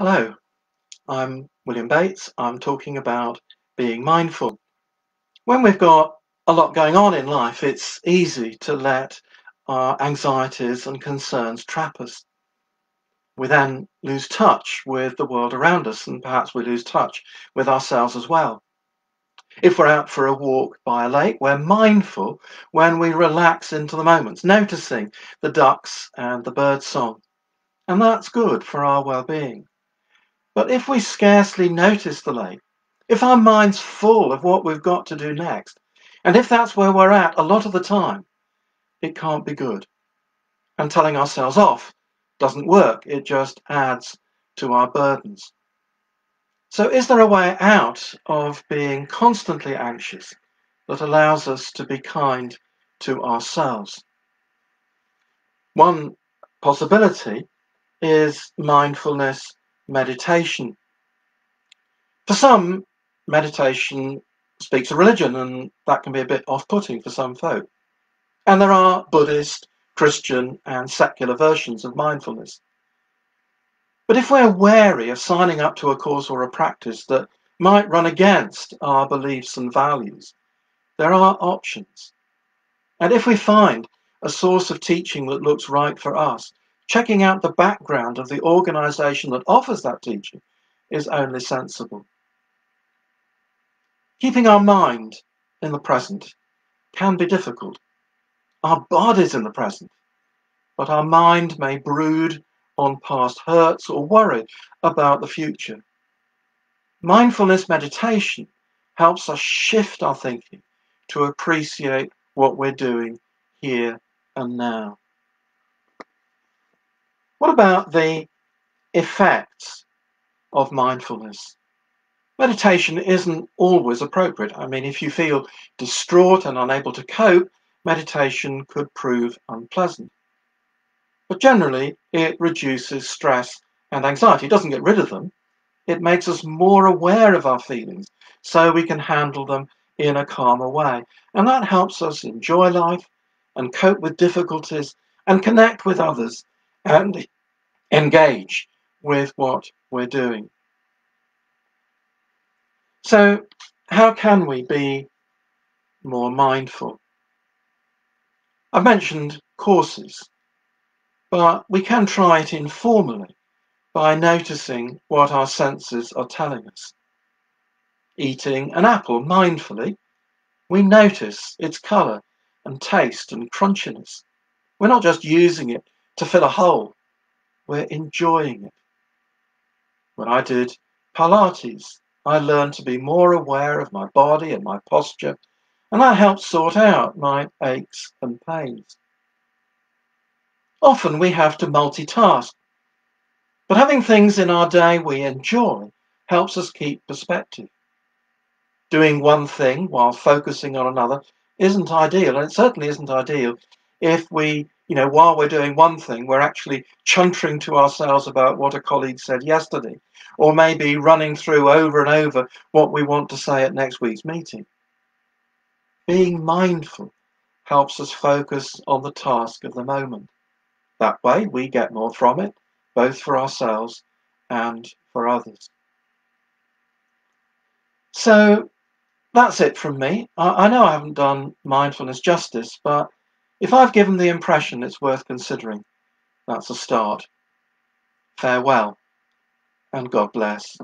Hello, I'm William Bates. I'm talking about being mindful. When we've got a lot going on in life, it's easy to let our anxieties and concerns trap us. We then lose touch with the world around us, and perhaps we lose touch with ourselves as well. If we're out for a walk by a lake, we're mindful when we relax into the moments, noticing the ducks and the bird song. And that's good for our well-being. But if we scarcely notice the lake, if our mind's full of what we've got to do next, and if that's where we're at a lot of the time, it can't be good. And telling ourselves off doesn't work, it just adds to our burdens. So, is there a way out of being constantly anxious that allows us to be kind to ourselves? One possibility is mindfulness meditation. For some, meditation speaks of religion, and that can be a bit off putting for some folk. And there are Buddhist, Christian, and secular versions of mindfulness. But if we're wary of signing up to a course or a practice that might run against our beliefs and values, there are options. And if we find a source of teaching that looks right for us, checking out the background of the organization that offers that teaching is only sensible. Keeping our mind in the present can be difficult. Our body's in the present, but our mind may brood on past hurts or worry about the future. Mindfulness meditation helps us shift our thinking to appreciate what we're doing here and now. What about the effects of mindfulness? Meditation isn't always appropriate. I mean, if you feel distraught and unable to cope, meditation could prove unpleasant. But generally, it reduces stress and anxiety. It doesn't get rid of them. It makes us more aware of our feelings so we can handle them in a calmer way. And that helps us enjoy life and cope with difficulties and connect with others and engage with what we're doing. So, how can we be more mindful? I've mentioned courses, but we can try it informally by noticing what our senses are telling us. Eating an apple mindfully, we notice its colour and taste and crunchiness. We're not just using it to fill a hole, we're enjoying it. When I did Pilates, I learned to be more aware of my body and my posture, and that helped sort out my aches and pains. Often we have to multitask, but having things in our day we enjoy helps us keep perspective. Doing one thing while focusing on another isn't ideal, and it certainly isn't ideal if we you know, while we're doing one thing, we're actually chuntering to ourselves about what a colleague said yesterday, or maybe running through over and over what we want to say at next week's meeting. Being mindful helps us focus on the task of the moment. That way, we get more from it, both for ourselves and for others. So that's it from me. I, I know I haven't done mindfulness justice, but if I've given the impression it's worth considering, that's a start. Farewell, and God bless.